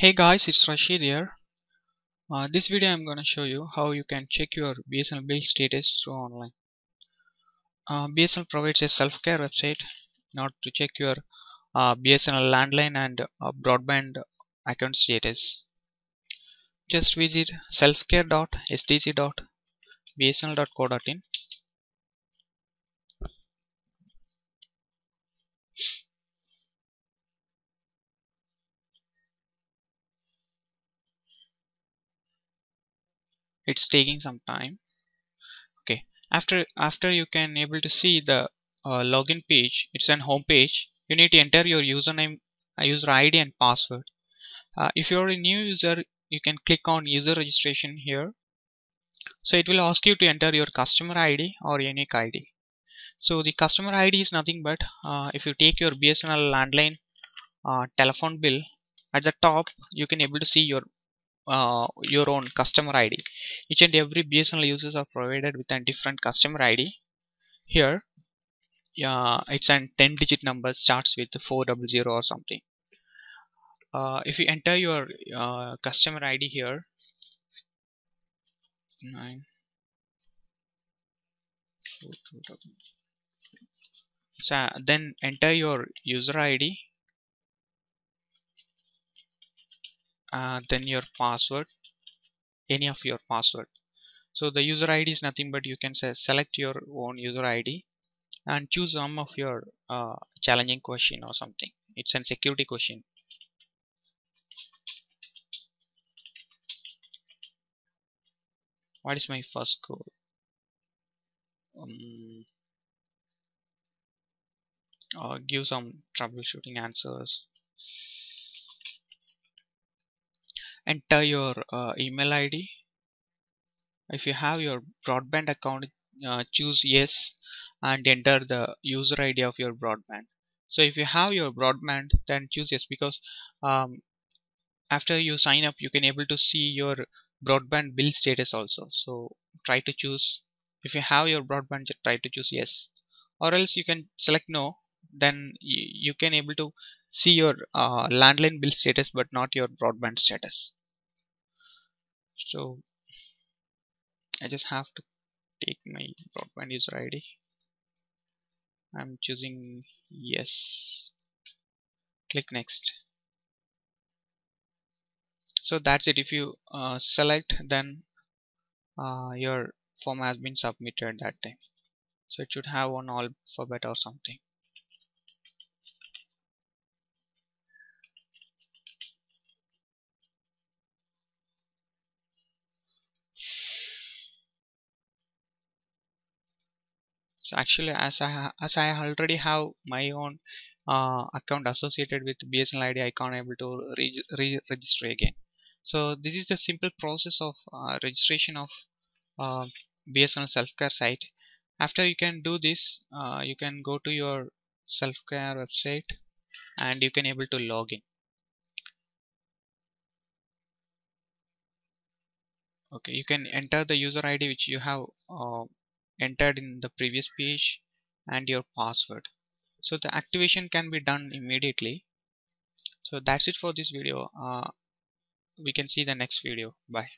Hey guys, it's Rashid here. Uh, this video I'm gonna show you how you can check your BSNL bill status through online. Uh, BSNL provides a self-care website not to check your uh, BSNL landline and uh, broadband account status. Just visit selfcare.sdc.bsnl.co.in. It's taking some time. Okay, after after you can able to see the uh, login page, it's an home page. You need to enter your username, uh, user ID, and password. Uh, if you're a new user, you can click on user registration here so it will ask you to enter your customer ID or unique ID so the customer ID is nothing but uh, if you take your BSNL landline uh, telephone bill at the top you can able to see your uh, your own customer ID each and every BSNL users are provided with a different customer ID here yeah it's an 10 digit number starts with 400 or something. Uh, if you enter your uh, customer ID here nine so then enter your user ID uh, then your password any of your password. So the user ID is nothing but you can say select your own user ID and choose some of your uh, challenging question or something. It's a security question. What is my first goal? Um, uh, give some troubleshooting answers enter your uh, email id if you have your broadband account uh, choose yes and enter the user id of your broadband. So if you have your broadband then choose yes because um, after you sign up you can able to see your broadband bill status also. So try to choose if you have your broadband just try to choose yes. Or else you can select no then you can able to see your uh, landline bill status but not your broadband status so I just have to take my broadband user ID I'm choosing yes. Click next. So that's it. If you uh, select then uh, your form has been submitted that time. So it should have one alphabet or something so actually as I as I already have my own uh, account associated with BSNL ID I can't able to re-register re again. So this is the simple process of uh, registration of uh, BSNL self-care site. After you can do this uh, you can go to your self-care website and you can able to log in. Okay you can enter the user ID which you have uh, entered in the previous page and your password. So the activation can be done immediately. So that's it for this video. Uh, we can see the next video. Bye